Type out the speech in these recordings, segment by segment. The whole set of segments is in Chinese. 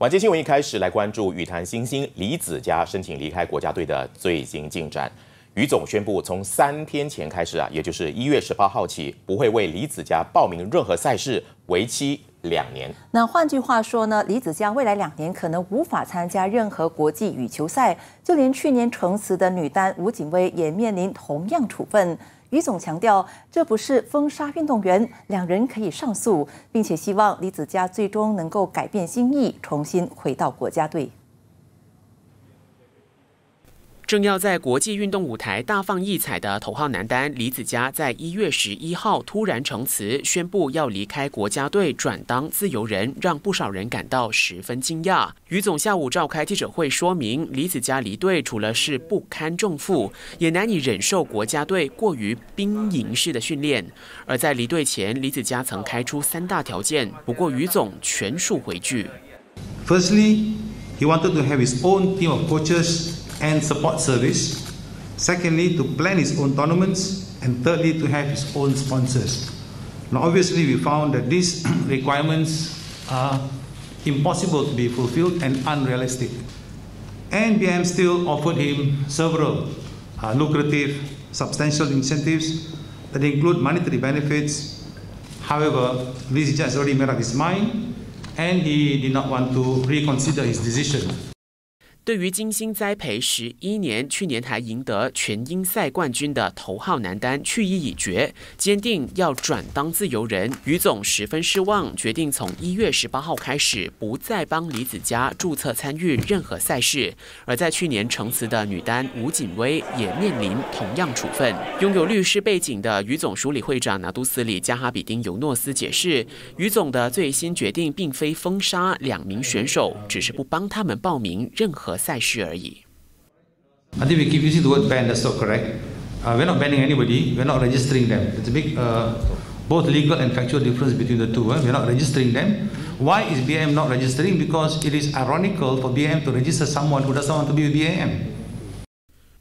晚间新闻一开始来关注羽坛新星李子嘉申请离开国家队的最新进展。于总宣布，从三天前开始啊，也就是一月十八号起，不会为李子嘉报名任何赛事，为期两年。那换句话说呢，李子嘉未来两年可能无法参加任何国际羽球赛，就连去年成词的女单吴景薇也面临同样处分。于总强调，这不是封杀运动员，两人可以上诉，并且希望李子嘉最终能够改变心意，重新回到国家队。正要在国际运动舞台大放异彩的头号男单李子嘉，在一月十一号突然成词，宣布要离开国家队，转当自由人，让不少人感到十分惊讶。于总下午召开记者会，说明李子嘉离队除了是不堪重负，也难以忍受国家队过于兵营式的训练。而在离队前，李子嘉曾开出三大条件，不过于总全数回拒。Firstly, he wanted to have his own team of coaches. And support service. Secondly, to plan his own tournaments. And thirdly, to have his own sponsors. Now, obviously, we found that these requirements are impossible to be fulfilled and unrealistic. NBM still offered him several uh, lucrative, substantial incentives that include monetary benefits. However, Liz has already made up his mind and he did not want to reconsider his decision. 对于精心栽培十一年、去年还赢得全英赛冠军的头号男单去意已决，坚定要转当自由人，于总十分失望，决定从一月十八号开始不再帮李子嘉注册参与任何赛事。而在去年成词的女单吴景薇也面临同样处分。拥有律师背景的于总署理会长拿督斯里加哈比丁尤诺斯解释，于总的最新决定并非封杀两名选手，只是不帮他们报名任何。赛事而已。I think we keep using the word ban. That's not correct. Uh, we're not banning anybody. We're not registering them. It's a big, uh, both legal and factual difference between the two. Uh. We're not registering them. Why is BM not registering? Because it is ironical for BM to register someone who doesn't want to be with BM.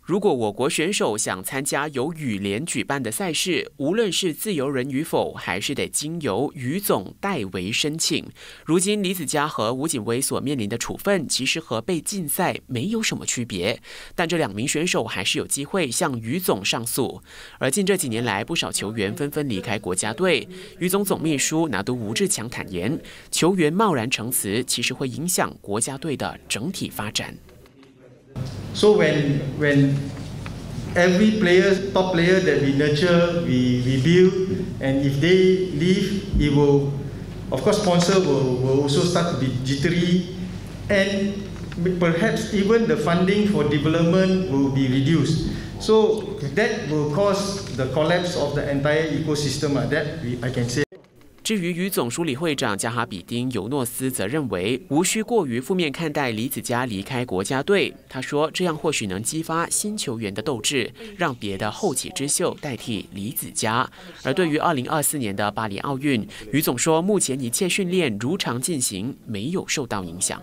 如果我国选手想参加由羽联举办的赛事，无论是自由人与否，还是得经由羽总代为申请。如今李子嘉和吴景薇所面临的处分，其实和被禁赛没有什么区别。但这两名选手还是有机会向羽总上诉。而近这几年来，不少球员纷纷离开国家队。羽总总秘书拿督吴志强坦言，球员贸然成词，其实会影响国家队的整体发展。So when when every player, top player that we nurture, we, we build, and if they leave, it will, of course, sponsor will, will also start to be jittery, and perhaps even the funding for development will be reduced. So that will cause the collapse of the entire ecosystem. Uh, that we, I can say. 至于于总书理会长加哈比丁尤诺斯则认为，无需过于负面看待李子嘉离开国家队。他说，这样或许能激发新球员的斗志，让别的后起之秀代替李子嘉。而对于2024年的巴黎奥运，于总说，目前一切训练如常进行，没有受到影响。